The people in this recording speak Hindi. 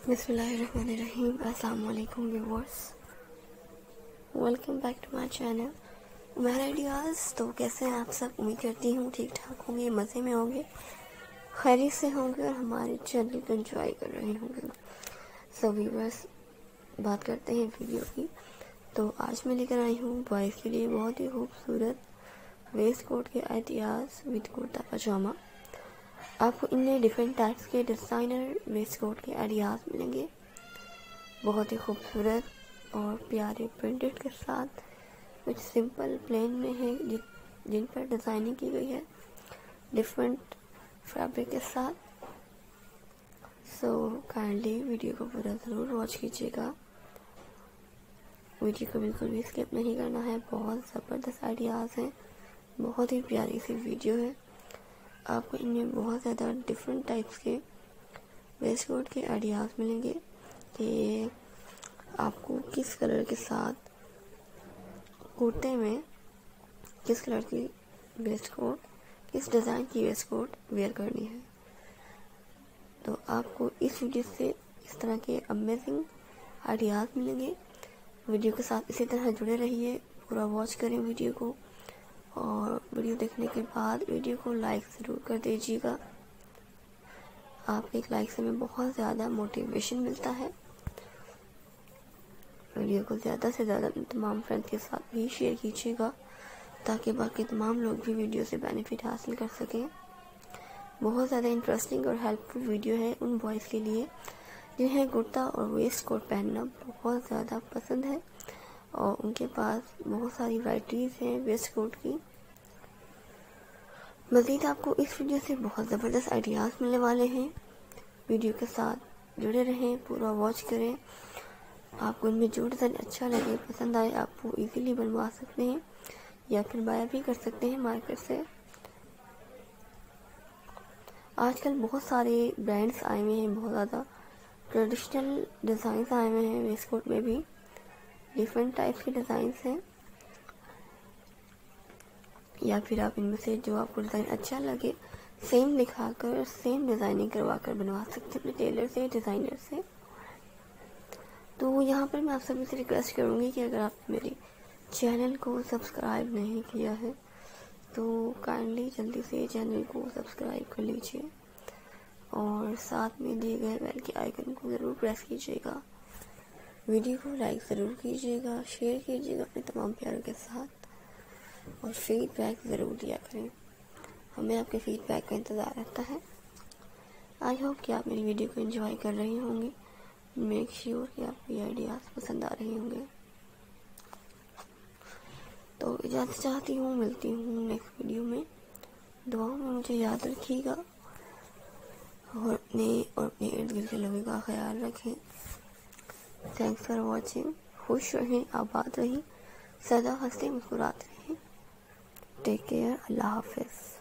Bismillahirrahmanirrahim. Assalamualaikum, viewers. Welcome back to my channel Umer ideas तो कैसे हैं आप सब? उम्मीद करती हूँ ठीक ठाक होंगे, मज़े में होंगे, खैरियत से होंगे और हमारे चैनल को एंजॉय कर रहे होंगे। सो व्यूवर्स बात करते हैं वीडियो की। तो आज मैं लेकर आई हूँ बॉयज़ के लिए बहुत ही खूबसूरत वेस्ट कोट के आइडियाज़ विद कुर्ता पजामा आपको इनमें डिफरेंट टाइप्स के डिज़ाइनर वेस्ट कोट के आइडियाज़ मिलेंगे। बहुत ही खूबसूरत और प्यारे प्रिंटेड के साथ, कुछ सिंपल प्लेन में है जिन पर डिज़ाइनिंग की गई है। डिफरेंट फैब्रिक के साथ। सो काइंडली वीडियो को पूरा ज़रूर वॉच कीजिएगा। वीडियो को बिल्कुल भी स्किप नहीं करना है। बहुत ज़बरदस्त आइडियाज़ हैं। बहुत ही प्यारी सी वीडियो है। आपको इनमें बहुत ज़्यादा डिफरेंट टाइप्स के वेस्ट कोट के आइडियाज़ मिलेंगे कि आपको किस कलर के साथ कुर्ते में किस कलर की वेस्ट कोट किस डिज़ाइन की वेस्ट कोट वेयर करनी है। तो आपको इस वीडियो से इस तरह के अमेजिंग आइडियाज़ मिलेंगे। वीडियो के साथ इसी तरह जुड़े रहिए। पूरा वॉच करें वीडियो को। और वीडियो देखने के बाद वीडियो को लाइक ज़रूर कर दीजिएगा। आपके एक लाइक से हमें बहुत ज़्यादा मोटिवेशन मिलता है। वीडियो को ज़्यादा से ज़्यादा तमाम फ्रेंड्स के साथ भी शेयर कीजिएगा, ताकि बाकी तमाम लोग भी वीडियो से बेनिफिट हासिल कर सकें। बहुत ज़्यादा इंटरेस्टिंग और हेल्पफुल वीडियो है उन बॉयज़ के लिए, जिन्हें कुर्ता और वेस्ट कोट पहनना बहुत ज़्यादा पसंद है। और उनके पास बहुत सारी वराइटीज़ हैं वेस्ट कोट की। मज़ीद आपको इस वीडियो से बहुत ज़बरदस्त आइडियाज़ मिलने वाले हैं। वीडियो के साथ जुड़े रहें, पूरा वॉच करें। आपको इनमें जो डिज़ाइन अच्छा लगे, पसंद आए, आप वो इजीली बनवा सकते हैं या फिर बाय भी कर सकते हैं मार्केट से। आजकल बहुत सारे ब्रांड्स आए हुए हैं, बहुत ज़्यादा ट्रेडिशनल डिज़ाइन आए हुए हैं वेस्ट कोट में भी। डिफरेंट टाइप के डिज़ाइन हैं। या फिर आप इनमें से जो आपको डिज़ाइन अच्छा लगे सेम दिखाकर सेम डिज़ाइनिंग करवा कर बनवा सकते हैं अपने टेलर से डिज़ाइनर से। तो यहाँ पर मैं आप सभी से रिक्वेस्ट करूँगी कि अगर आप मेरे चैनल को सब्सक्राइब नहीं किया है तो काइंडली जल्दी से चैनल को सब्सक्राइब कर लीजिए। और साथ में दिए गए बेल के आइकन को ज़रूर प्रेस कीजिएगा। वीडियो को लाइक ज़रूर कीजिएगा, शेयर कीजिएगा अपने तमाम प्यारों के साथ और फीडबैक ज़रूर दिया करें। हमें आपके फीडबैक का इंतज़ार रहता है। आई होप कि आप मेरी वीडियो को एंजॉय कर रहे होंगे। मेक श्योर कि आपको ये आइडियाज़ पसंद आ रहे होंगे। तो इजाज़त चाहती हूँ, मिलती हूँ नेक्स्ट वीडियो में। दुआओं में मुझे याद रखिएगा और अपने और अपने इर्द गिर्द के लोगों का ख्याल रखें। थैंक्स फॉर वॉचिंग खुश रहें आबाद रहें सदा हँसते मुस्कुराते रहें टेक केयर अल्लाह हाफिज़।